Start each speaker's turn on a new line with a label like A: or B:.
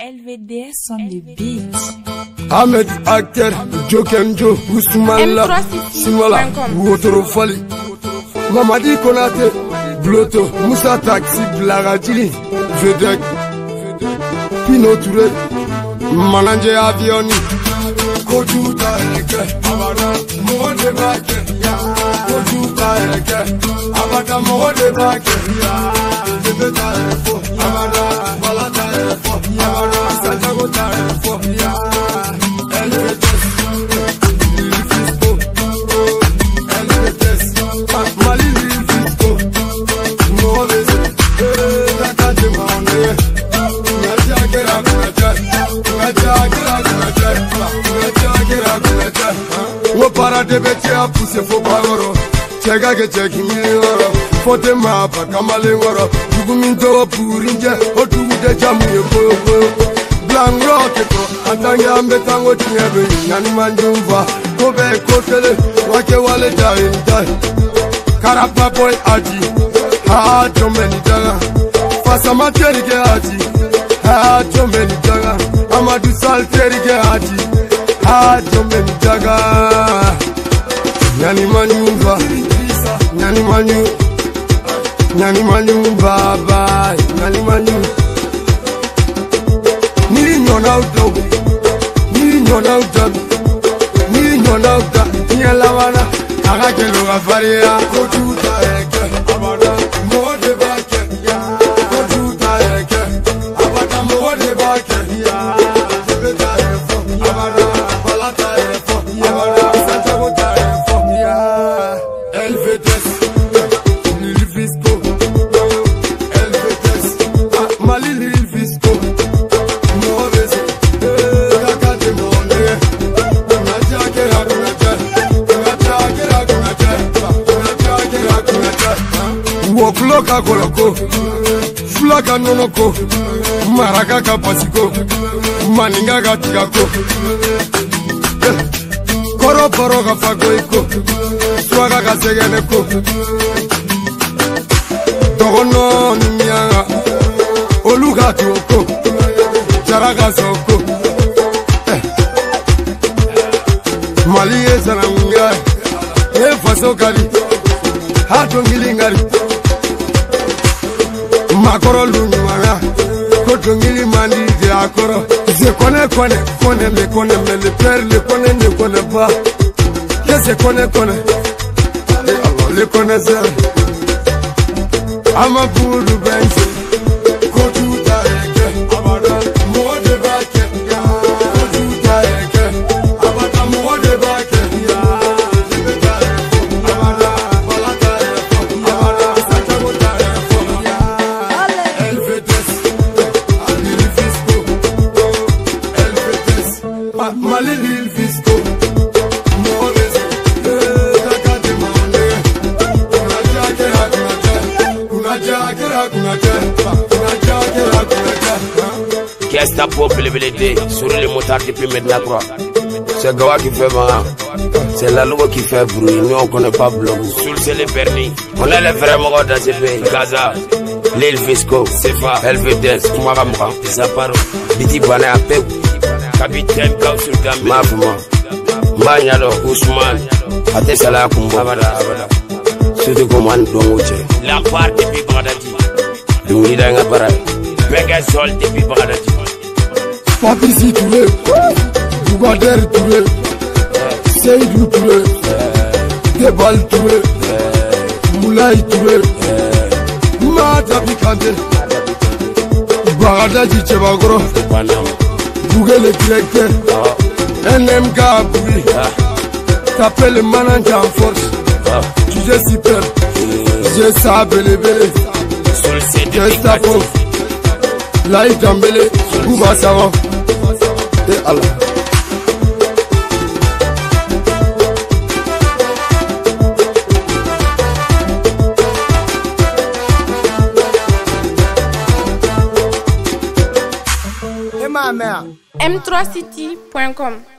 A: LVDS on the beat.
B: Ahmed Acteur, Jokenjo, Ousmane La, Simala, Wotoro Fali, Mamadi Konate, Bloto, Moussa Taxi, Blaradili, Vedek, Pino Touré, Mananje Avioni, Kojuta Eke, Abada, Mode Bake, Kojuta Eke, Abada, Bake, para debetia puse fo bagoro chega ke chekinye oro fote mapa kamale ngoro. Duguminto opurinje otugude jamuye koko blangro keko atange ambe tango tinyebe nyani manjumva kobe kotele. Wake wale jaye ntai karapa boy aji. Ha chombe nitaga fasa materi ke aji. Ha chombe nitaga amadu salteri ke aji. Ha chombe nitaga Nani manuva, nani manu, nani manu baba, nani manu. Nili nyona udogo, nili nyona udogo, nili nyona uga Nye lawana, akakelo kafaria. Kojuta eke, abada, mode bake. Kojuta eke, abada, mode bake. Tebeta efo, abada, palata efo, abada. ka koloko fula ka nɔnɔko maraka ka pasiko maninga ka tigako eh, kɔrɔbɔrɔ ka fakoiko suraka ka sɛgɛnɛko dɔgɔnɔ ni miyanga olu ka tuoko jara ka sɔko eh, mali ye sananguya ye faso kali ha donkili ngari. makɔrɔ lumaya ko dɔnkili man di de a kɔrɔ ze kone kɔnɛ kɔnɛ le kɔnɛ mɛ le pɛri le kɔnɛ ne kone ba lese kɔnɛ kone. le kɔnɛ zɛrɛ ama buudu bɛnti
C: Qu'est-ce pour belebelede sur les motards depuis maintenant quoi C'est Gawa qui fait marrant. C'est la loi qui fait bruit. Nous on connaît pas Blogou. Soul c'est les permis. On est les vrais morts dans ce pays. Gaza, l'île Fisco, Sefa, LVDS, Kumaramra, Zaparo, Biti Bane Apeu, Capitaine Kausul Dambe Mafuma Mbanyalo Ousmane Ate Salakumbo Abada Abada Sutu Kouman, Dongo La Lakwar Tepi Bagadati. Dungi Danga Baray Bega Sol Tepi Bagadati.
B: Fabrizi Touré Bougader Touré Seydou Touré Debal Touré Moulay Touré Madabi Bagadati Tchebagoro Chebagoro
C: Tchebagoro.
B: Google le directeur, NMK
C: ah,
B: t'appelles le manager en force, tu es super,
C: Soul c'est depuis
B: Gestapo. Laïc Dambélé, Bouba Savant, et Allah.
A: M3city.com